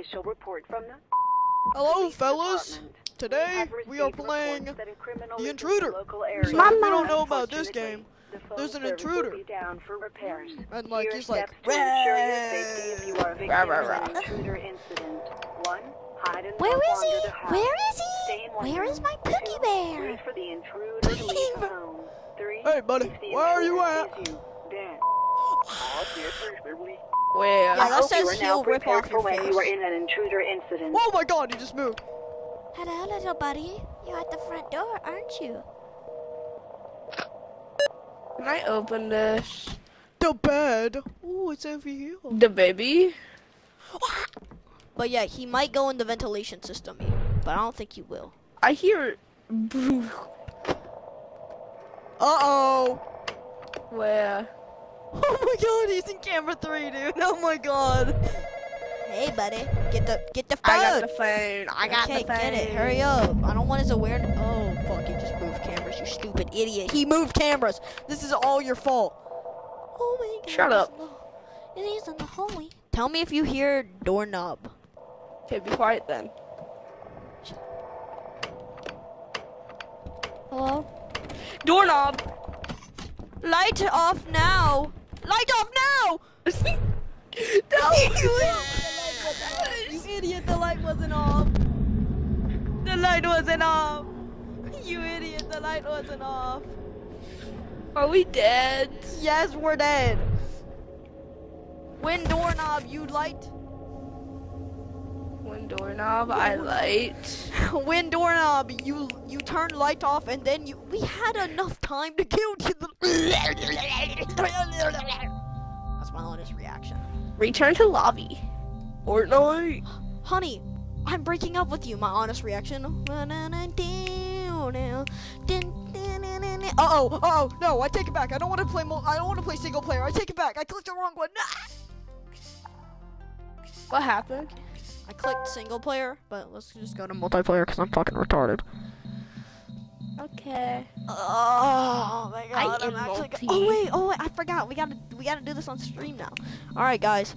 official report from the Hello, fellas. department. Today have we are playing reports that a criminal The Intruder. local So area. if you don't know about this game, the there's an intruder. down for repairs. And, like, he's like, steps to ensure your safety if you are a victim Rah, rah, rah. an intruder incident. One, hide and Where walk he? Where is he? Where is my Pookie Bear? Wait for the intruder to leave the home. Three, Hey, buddy, where are you at? sees you, then. Where? Yeah, I that hope says you are now he'll rip off your when you are in an intruder incident. Oh my god, he just moved. Hello, little buddy. You're at the front door, aren't you? Can I open this? The bed. Oh, it's over here. The baby? But yeah, he might go in the ventilation system, but I don't think he will. I hear. Uh-oh. Where? Oh my god, he's in camera three, dude. Oh my god. Hey, buddy, get the get the phone. I got the phone. I got okay, the phone. get it. Hurry up. I don't want his awareness. Oh, fuck, he just moved cameras, you stupid idiot. He moved cameras. This is all your fault. Oh my god. Shut up. It is in the hallway. Tell me if you hear doorknob. Okay, be quiet then. Hello? Doorknob. Light off now. You idiot, the light wasn't off. The light wasn't off. You idiot, the light wasn't off. Are we dead? Yes, we're dead. When doorknob, you light. One doorknob, I light. when doorknob, you you turn light off, and then you. We had enough time to kill you. That's my honest reaction. Return to lobby. Fortnite. Honey, I'm breaking up with you. My honest reaction. Uh oh, uh oh, no, I take it back. I don't want to play. Mul- I don't want to play single player. I take it back. I clicked the wrong one. What happened? I clicked single player, but let's just go to multiplayer because I'm fucking retarded. Okay. Oh my god, am I'm actually. Go- oh wait, oh wait, I forgot. We gotta we gotta do this on stream now. All right, guys.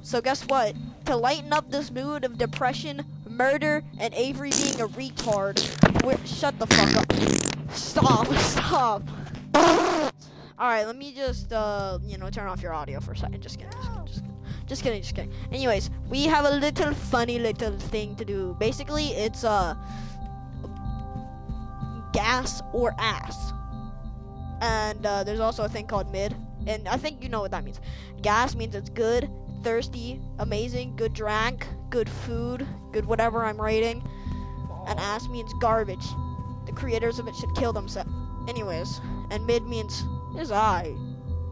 So guess what? To lighten up this mood of depression, murder, and Avery being a retard, we're shut the fuck up. Stop, stop. All right, let me just uh, you know, turn off your audio for a second. Just kidding, just kidding, just kidding. Just kidding, just kidding. Anyways, we have a little funny little thing to do. Basically, it's uh gas or ass. And uh, there's also a thing called mid, and I think you know what that means. Gas means it's good, thirsty, amazing, good drank, good food, good whatever I'm rating. And ass means garbage. The creators of it should kill themselves. Anyways, and mid means is I.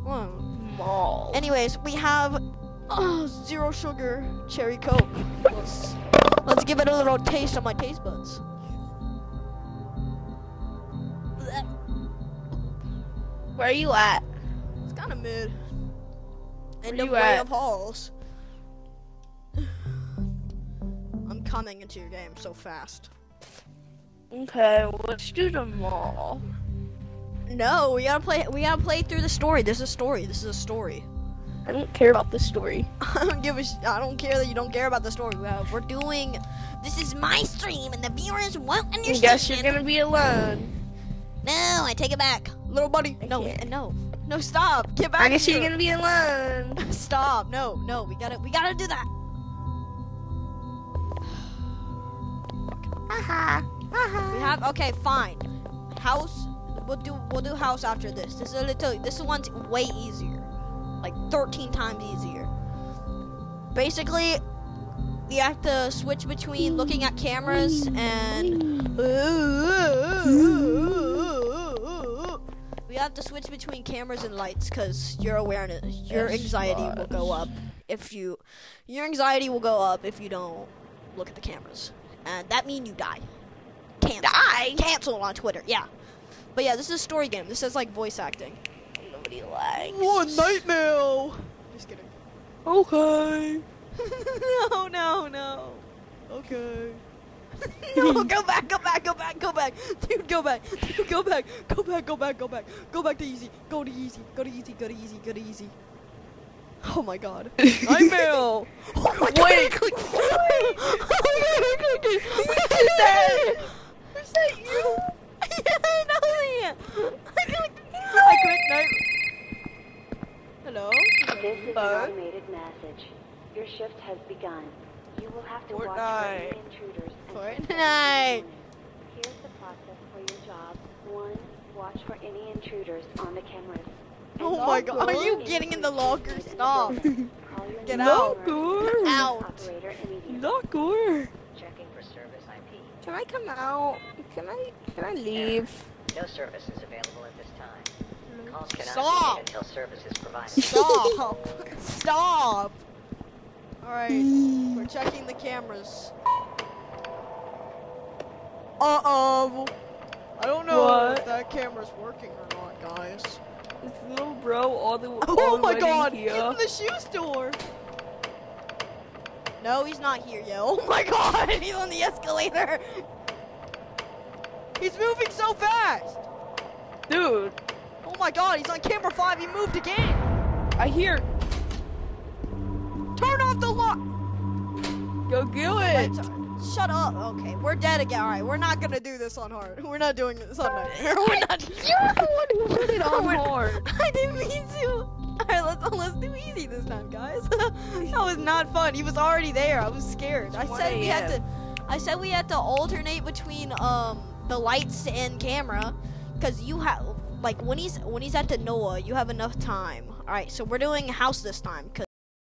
Mall. Anyways, we have uh, zero sugar cherry coke. Let's let's give it a little taste on my taste buds. Where are you at? It's kind of mid. End Where of you way at? of halls. I'm coming into your game so fast. Okay, let's do the mall. No, we gotta play. We gotta play through the story. This is a story. This is a story. I don't care about the story. I don't give a. Sh- I don't care that you don't care about the story. We're doing. This is my stream, and the viewers won't I understand. guess you're gonna be alone. No, I take it back, little buddy. I No, can't. no, no. Stop. Get back. I guess here. you're gonna be alone. Stop. No, no. We gotta. We gotta do that. Haha. We have okay, fine. House. We'll do. We'll do house after this. This is a little. This one's way easier, like 13 times easier. Basically, you have to switch between looking at cameras and. We have to switch between cameras and lights because your awareness, your Yes, anxiety will go up if you. Your anxiety will go up if you don't look at the cameras, and that means you die. Cancel. Die? Cancel on Twitter. Yeah. But yeah, this is a story game. This is like voice acting. Nobody likes. One nightmare. Just kidding. Okay. no, no, no. Okay. no, go back, go back, go back, go back. Dude, go back. Dude, go back. Go back, go back, go back. Go back to easy. Go to easy. Go to easy. Go to easy. Go to easy. Oh my god. Nightmare. Oh my god. Wait. Click. oh my god, I clicked it. Who's that? Is that you? yeah, I know that. I clicked, I clicked night. Hello? This is an automated message. Your shift has begun. You will have to watch for Fortnite. any intruders. and Fortnite. Here's the process for your job. One, watch for any intruders on the cameras. And Oh my god, are you getting in the locker? needed in the Stop. building. Call your Get number out. Locker. Out. Operator immediately. Locker. Checking for service IP. Can I come out? Can I? Can I leave? No service is available at this time. Mm. Calls cannot Stop. be made until service is provided. Stop. Stop. Alright, mm. we're checking the cameras. Uh-oh. I don't know What? if that camera's working or not, guys. This little bro all the Oh my god, here. he's in the shoe store. No, he's not here yet. Oh my god, he's on the escalator. He's moving so fast. Dude, Oh my god, he's on camera five. He moved again. I hear. The lock. Go do it. Shut up. Okay, we're dead again. All right, we're not gonna do this on hard. We're not doing this on nightmare. We're not. You're the one who put it on hard. I didn't mean to. All right, let's let's do easy this time, guys. that was not fun. He was already there. I was scared. I said we had to. I said we had to alternate between um the lights and camera, cause you have like when he's when he's at the Noah, you have enough time. All right, so we're doing house this time, cause.